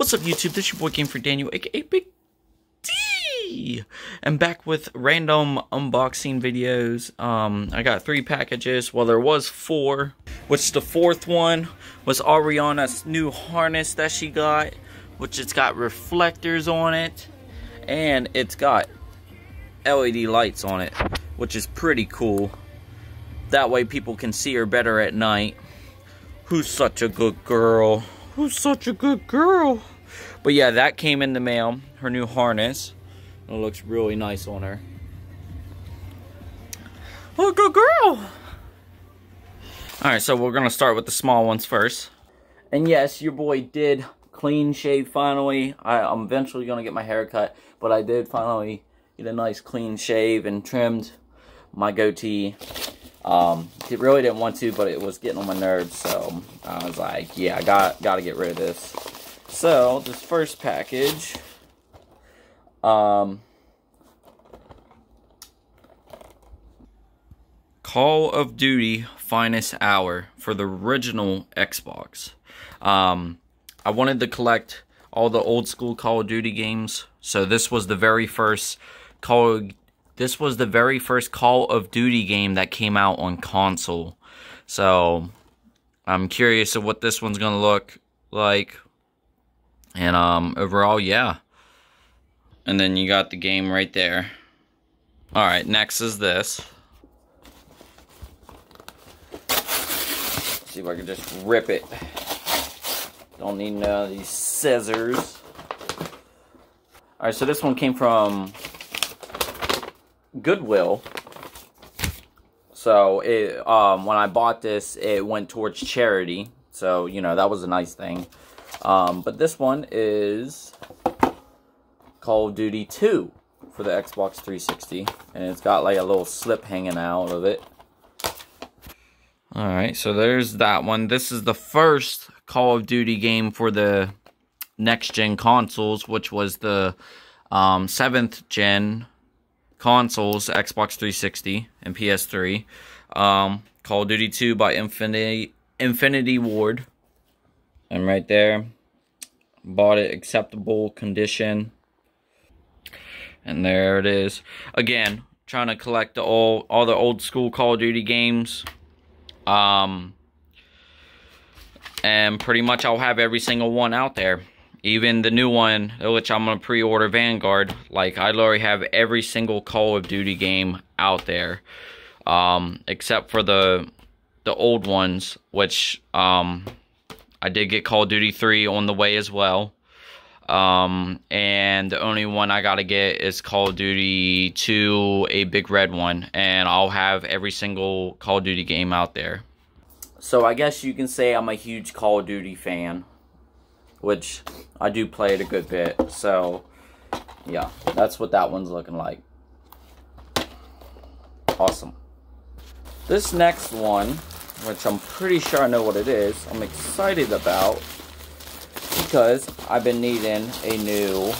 What's up, YouTube? This is your boy Game for Daniel, aka Big D. I'm back with random unboxing videos. Um, I got three packages. Well, there was four, which the fourth one was Ariana's new harness that she got, which it's got reflectors on it, and it's got LED lights on it, which is pretty cool. That way people can see her better at night. Who's such a good girl? Who's such a good girl? But yeah, that came in the mail. Her new harness. It looks really nice on her. Oh, good girl! Alright, so we're to start with the small ones first. And yes, your boy did clean shave finally. I, am eventually to get my hair cut. But I did finally get a nice clean shave and trimmed my goatee. Um, it really didn't want to, but it was getting on my nerves, so I was like, yeah, I got, got to get rid of this. So, this first package, um, Call of Duty Finest Hour for the original Xbox. Um, I wanted to collect all the old school Call of Duty games, so this was the very first Call Of, this was the very first Call of Duty game that came out on console. So, I'm curious of what this one's going to look like. And, um, overall, yeah. And then you got the game right there. Alright, next is this. Let's see if I can just rip it. Don't need none of these scissors. Alright, so this one came from Goodwill. So it um, when I bought this, it went towards charity. So you know that was a nice thing. Um, but this one is Call of Duty 2 for the Xbox 360, and it's got like a little slip hanging out of it. All right, so there's that one. This is the first Call of Duty game for the next gen consoles, which was the um, seventh gen consoles, Xbox 360 and PS3. Um, Call of Duty 2 by Infinity Infinity Ward. And right there, bought it acceptable condition. And there it is. Again, trying to collect the all all the old school Call of Duty games. Um, and pretty much I'll have every single one out there. Even the new one, which I'm going to pre-order Vanguard, like I literally have every single Call of Duty game out there. Um, except for the the old ones, which um, I did get Call of Duty 3 on the way as well. Um, and the only one I gotta get is Call of Duty 2, a big red one, and I'll have every single Call of Duty game out there. So I guess you can say I'm a huge Call of Duty fan which I do play it a good bit. So, yeah, that's what that one's looking like. Awesome. This next one, which I'm pretty sure I know what it is, I'm excited about because I've been needing a new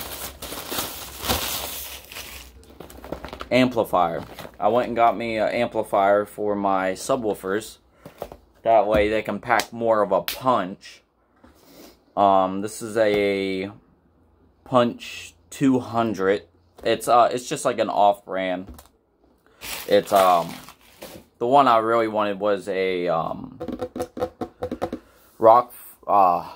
amplifier. I went and got me an amplifier for my subwoofers. That way they can pack more of a punch um, this is a Punch 200. It's uh, it's just like an off-brand. It's um, the one I really wanted was a um, Rock uh,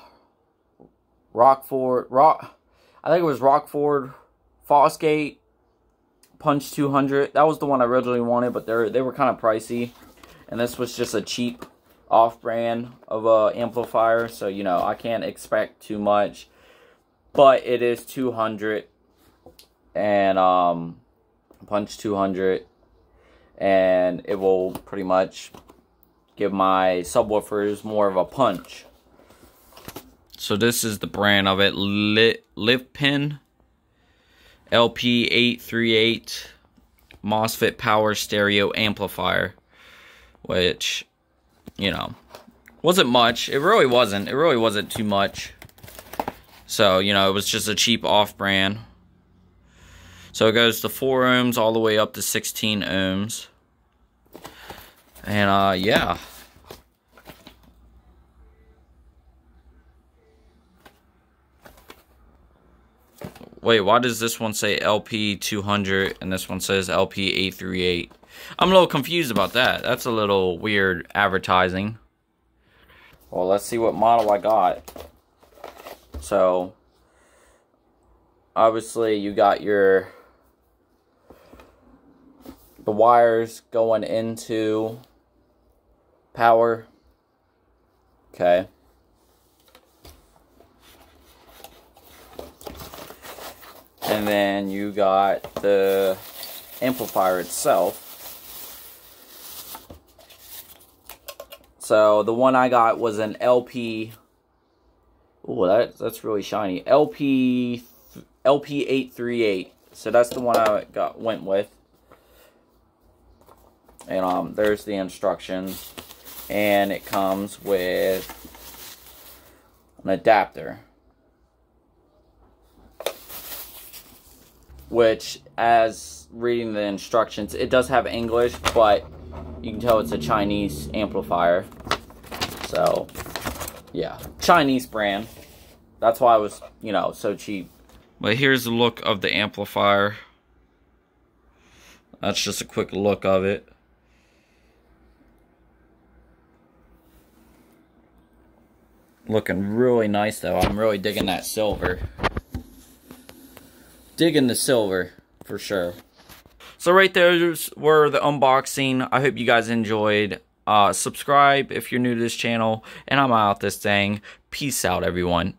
Rockford Rock. I think it was Rockford Fosgate Punch 200. That was the one I originally wanted, but they they were kind of pricey, and this was just a cheap off-brand of a amplifier, so you know I can't expect too much. But it is 200 and um, punch 200, and it will pretty much give my subwoofers more of a punch. So this is the brand of it, Lit Lvpin LP838 MOSFET Power Stereo Amplifier, which you know, wasn't much. It really wasn't. It really wasn't too much. So, you know, it was just a cheap off-brand. So it goes to 4 ohms all the way up to 16 ohms. And, uh, yeah. Wait, why does this one say LP200 and this one says LP838? I'm a little confused about that. That's a little weird advertising. Well, let's see what model I got. So, obviously you got your the wires going into power. Okay. And then you got the amplifier itself. So the one I got was an LP. Oh, that that's really shiny. LP LP838. So that's the one I got went with. And um there's the instructions and it comes with an adapter. which as reading the instructions, it does have English, but you can tell it's a Chinese amplifier. So, yeah, Chinese brand. That's why it was, you know, so cheap. But here's the look of the amplifier. That's just a quick look of it. Looking really nice though. I'm really digging that silver digging the silver for sure. So right there's were the unboxing. I hope you guys enjoyed. Uh, subscribe if you're new to this channel. And I'm out this thing. Peace out, everyone.